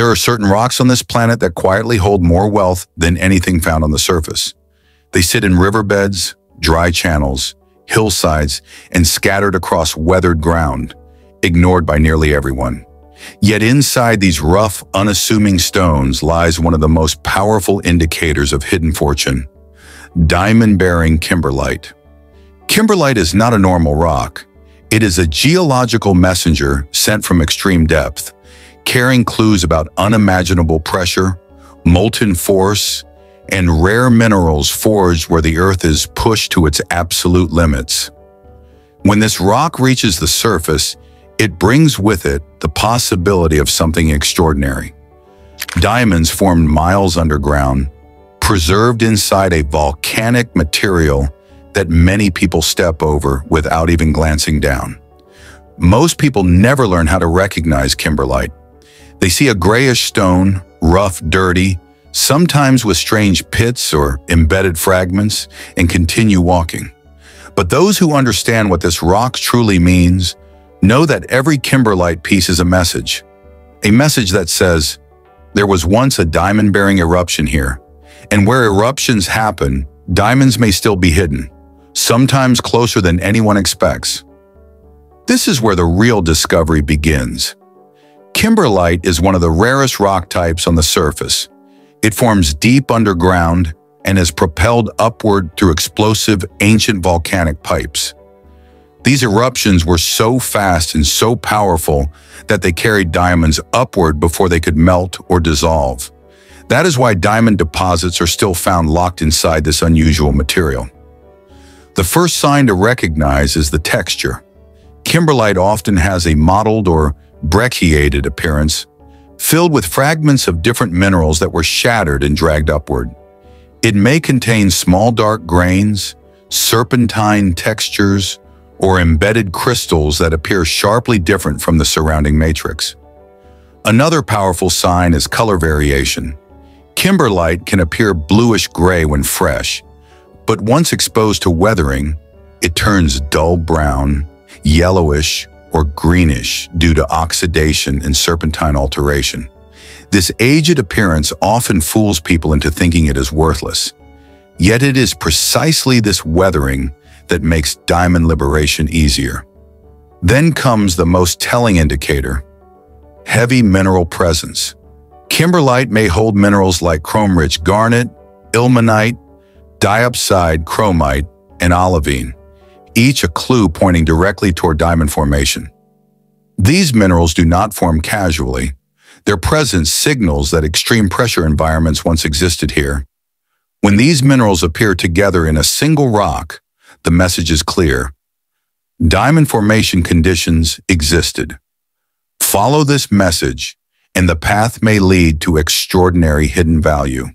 There are certain rocks on this planet that quietly hold more wealth than anything found on the surface. They sit in riverbeds, dry channels, hillsides, and scattered across weathered ground, ignored by nearly everyone. Yet inside these rough, unassuming stones lies one of the most powerful indicators of hidden fortune, diamond-bearing kimberlite. Kimberlite is not a normal rock. It is a geological messenger sent from extreme depth, carrying clues about unimaginable pressure, molten force, and rare minerals forged where the earth is pushed to its absolute limits. When this rock reaches the surface, it brings with it the possibility of something extraordinary. Diamonds formed miles underground, preserved inside a volcanic material that many people step over without even glancing down. Most people never learn how to recognize kimberlite. They see a grayish stone, rough, dirty, sometimes with strange pits or embedded fragments, and continue walking. But those who understand what this rock truly means know that every kimberlite piece is a message. A message that says, there was once a diamond-bearing eruption here, and where eruptions happen, diamonds may still be hidden, sometimes closer than anyone expects. This is where the real discovery begins. Kimberlite is one of the rarest rock types on the surface, it forms deep underground and is propelled upward through explosive ancient volcanic pipes. These eruptions were so fast and so powerful that they carried diamonds upward before they could melt or dissolve. That is why diamond deposits are still found locked inside this unusual material. The first sign to recognize is the texture. Kimberlite often has a mottled or brecciated appearance, filled with fragments of different minerals that were shattered and dragged upward. It may contain small dark grains, serpentine textures, or embedded crystals that appear sharply different from the surrounding matrix. Another powerful sign is color variation. Kimberlite can appear bluish-gray when fresh, but once exposed to weathering, it turns dull brown, yellowish, or greenish due to oxidation and serpentine alteration. This aged appearance often fools people into thinking it is worthless. Yet it is precisely this weathering that makes diamond liberation easier. Then comes the most telling indicator, heavy mineral presence. Kimberlite may hold minerals like chrome-rich garnet, ilmenite, diopside chromite, and olivine each a clue pointing directly toward diamond formation. These minerals do not form casually. Their presence signals that extreme pressure environments once existed here. When these minerals appear together in a single rock, the message is clear. Diamond formation conditions existed. Follow this message, and the path may lead to extraordinary hidden value.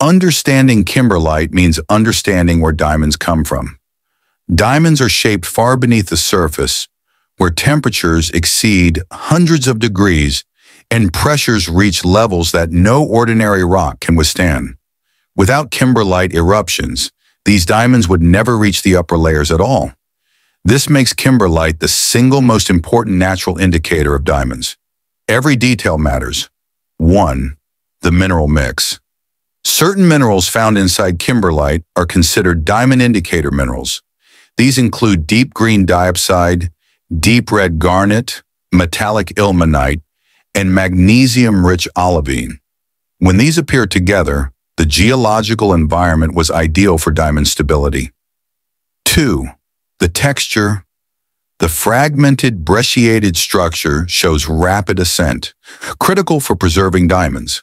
Understanding kimberlite means understanding where diamonds come from. Diamonds are shaped far beneath the surface, where temperatures exceed hundreds of degrees and pressures reach levels that no ordinary rock can withstand. Without kimberlite eruptions, these diamonds would never reach the upper layers at all. This makes kimberlite the single most important natural indicator of diamonds. Every detail matters. 1. The mineral mix. Certain minerals found inside kimberlite are considered diamond indicator minerals. These include deep green diopside, deep red garnet, metallic ilmenite, and magnesium-rich olivine. When these appear together, the geological environment was ideal for diamond stability. 2. The texture. The fragmented, brecciated structure shows rapid ascent, critical for preserving diamonds.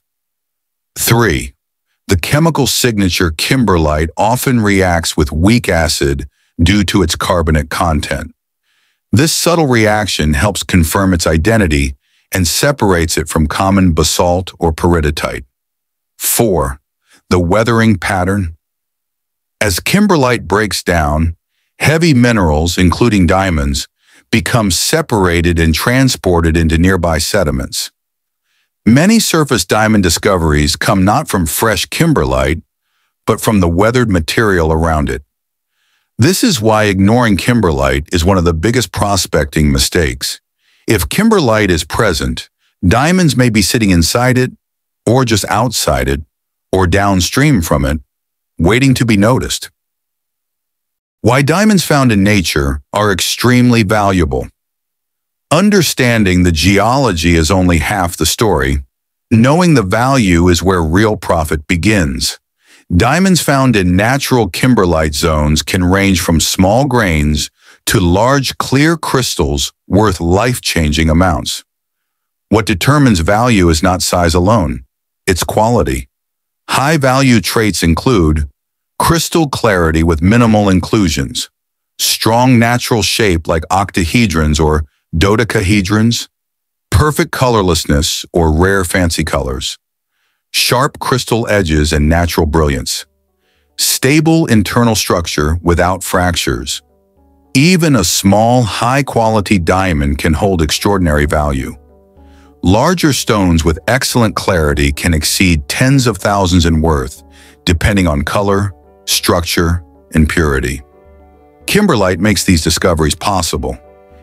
3. The chemical signature kimberlite often reacts with weak acid due to its carbonate content. This subtle reaction helps confirm its identity and separates it from common basalt or peridotite. 4. The weathering pattern. As kimberlite breaks down, heavy minerals, including diamonds, become separated and transported into nearby sediments. Many surface diamond discoveries come not from fresh kimberlite, but from the weathered material around it. This is why ignoring kimberlite is one of the biggest prospecting mistakes. If kimberlite is present, Diamonds may be sitting inside it, or just outside it, or downstream from it, waiting to be noticed. Why diamonds found in nature are extremely valuable. Understanding the geology is only half the story. Knowing the value is where real profit begins. Diamonds found in natural kimberlite zones can range from small grains to large clear crystals worth life-changing amounts. What determines value is not size alone, it's quality. High-value traits include crystal clarity with minimal inclusions, strong natural shape like octahedrons or dodecahedrons, perfect colorlessness or rare fancy colors, sharp crystal edges and natural brilliance, stable internal structure without fractures. Even a small, high-quality diamond can hold extraordinary value. Larger stones with excellent clarity can exceed tens of thousands in worth, depending on color, structure, and purity. Kimberlite makes these discoveries possible,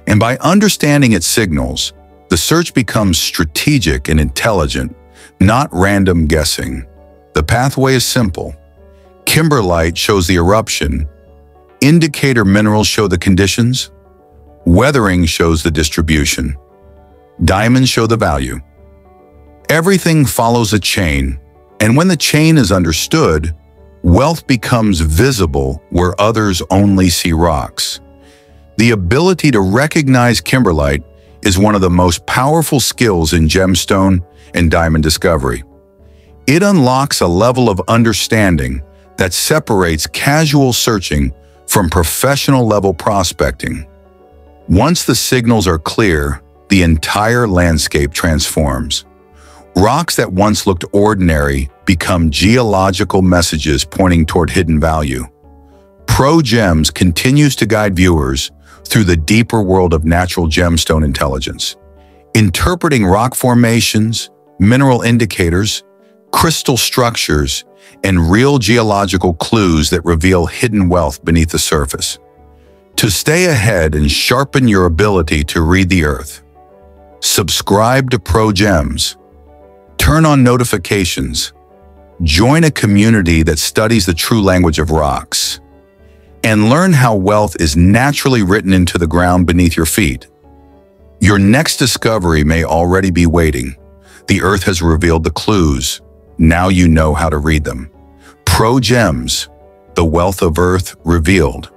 and by understanding its signals, the search becomes strategic and intelligent, not random guessing. The pathway is simple. Kimberlite shows the eruption, indicator minerals show the conditions, weathering shows the distribution. Diamonds show the value. Everything follows a chain, and when the chain is understood, wealth becomes visible where others only see rocks. The ability to recognize kimberlite is one of the most powerful skills in gemstone and diamond discovery. It unlocks a level of understanding that separates casual searching from professional level prospecting. Once the signals are clear, the entire landscape transforms. Rocks that once looked ordinary become geological messages pointing toward hidden value. Pro Gems continues to guide viewers through the deeper world of natural gemstone intelligence, interpreting rock formations, mineral indicators, crystal structures, and real geological clues that reveal hidden wealth beneath the surface. To stay ahead and sharpen your ability to read the earth, subscribe to ProGems, turn on notifications, join a community that studies the true language of rocks, and learn how wealth is naturally written into the ground beneath your feet. Your next discovery may already be waiting. The earth has revealed the clues. Now you know how to read them. Pro Gems, the wealth of earth revealed.